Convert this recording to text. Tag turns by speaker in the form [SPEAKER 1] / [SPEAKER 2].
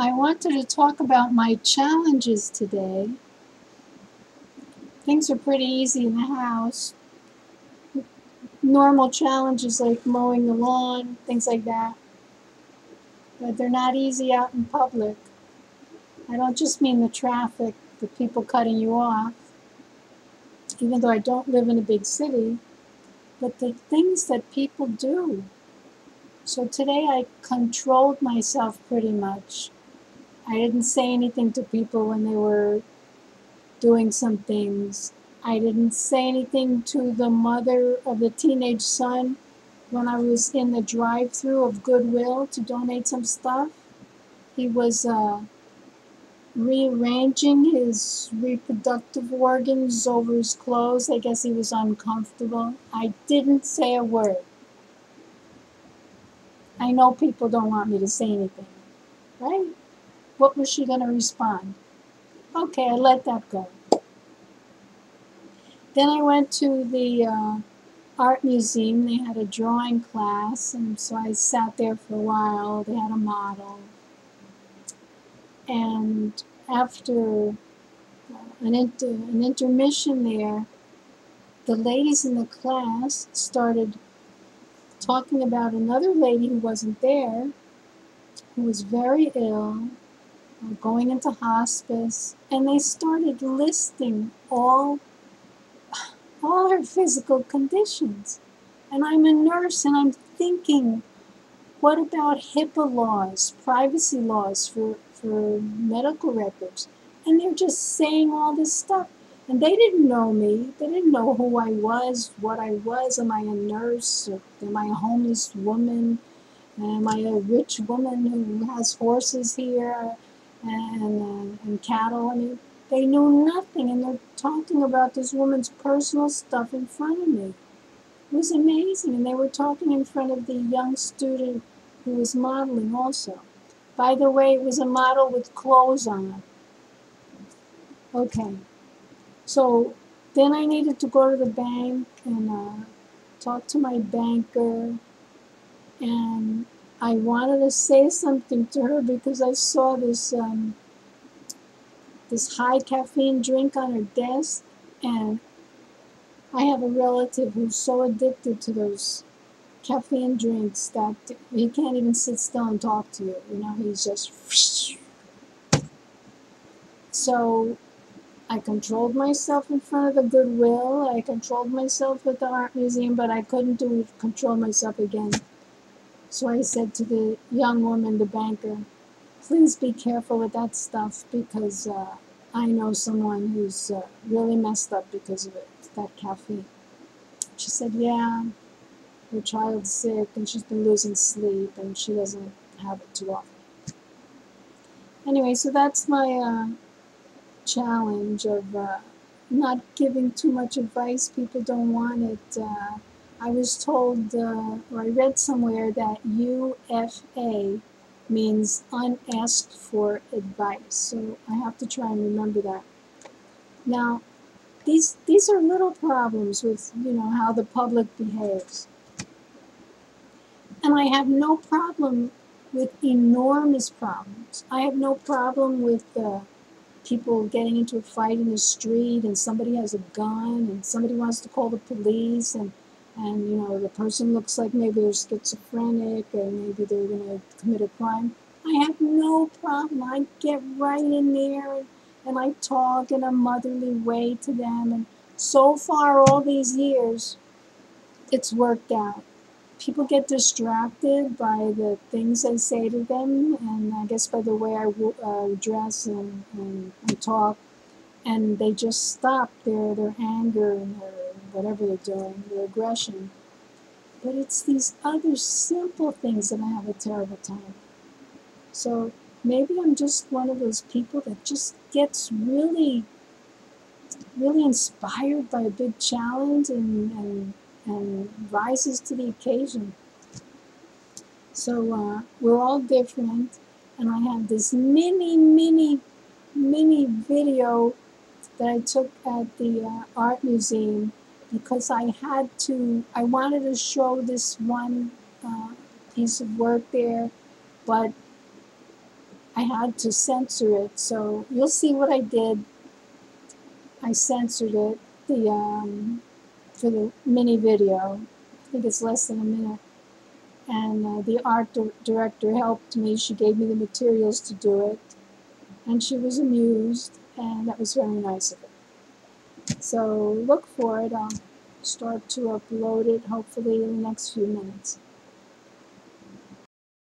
[SPEAKER 1] I wanted to talk about my challenges today. Things are pretty easy in the house. Normal challenges like mowing the lawn, things like that. But they're not easy out in public. I don't just mean the traffic, the people cutting you off, even though I don't live in a big city, but the things that people do. So today I controlled myself pretty much. I didn't say anything to people when they were doing some things. I didn't say anything to the mother of the teenage son when I was in the drive through of Goodwill to donate some stuff. He was uh, rearranging his reproductive organs over his clothes. I guess he was uncomfortable. I didn't say a word. I know people don't want me to say anything, right? What was she going to respond? Okay, I let that go. Then I went to the uh, art museum. They had a drawing class, and so I sat there for a while. They had a model. And after uh, an, inter an intermission there, the ladies in the class started talking about another lady who wasn't there, who was very ill, going into hospice, and they started listing all, all her physical conditions. And I'm a nurse and I'm thinking, what about HIPAA laws, privacy laws for, for medical records? And they're just saying all this stuff. And they didn't know me. They didn't know who I was, what I was. Am I a nurse? Or am I a homeless woman? Am I a rich woman who has horses here? And, uh, and cattle. I mean, they knew nothing, and they're talking about this woman's personal stuff in front of me. It was amazing, and they were talking in front of the young student who was modeling also. By the way, it was a model with clothes on. Okay, so then I needed to go to the bank and uh, talk to my banker, and I wanted to say something to her because I saw this um, this high caffeine drink on her desk, and I have a relative who's so addicted to those caffeine drinks that he can't even sit still and talk to you. You know, he's just. So I controlled myself in front of the Goodwill. I controlled myself at the art museum, but I couldn't do control myself again. So I said to the young woman, the banker, please be careful with that stuff because uh, I know someone who's uh, really messed up because of it, that caffeine. She said, yeah, her child's sick and she's been losing sleep and she doesn't have it too often. Anyway, so that's my uh, challenge of uh, not giving too much advice. People don't want it uh, I was told, uh, or I read somewhere, that UFA means unasked for advice. So I have to try and remember that. Now, these these are little problems with you know how the public behaves, and I have no problem with enormous problems. I have no problem with uh, people getting into a fight in the street, and somebody has a gun, and somebody wants to call the police, and and you know the person looks like maybe they're schizophrenic or maybe they're going to commit a crime, I have no problem. I get right in there and, and I talk in a motherly way to them. And so far, all these years, it's worked out. People get distracted by the things I say to them, and I guess by the way I uh, dress and, and, and talk, and they just stop their, their anger and their whatever they're doing, their aggression. But it's these other simple things that I have a terrible time. So maybe I'm just one of those people that just gets really, really inspired by a big challenge and, and, and rises to the occasion. So uh, we're all different, and I have this mini, mini, mini video that I took at the uh, art museum because I had to, I wanted to show this one uh, piece of work there, but I had to censor it, so you'll see what I did. I censored it the um, for the mini video. I think it's less than a minute. And uh, the art di- director helped me. She gave me the materials to do it, and she was amused, and that was very nice of her. So look for it. I'll start to upload it hopefully in the next few minutes.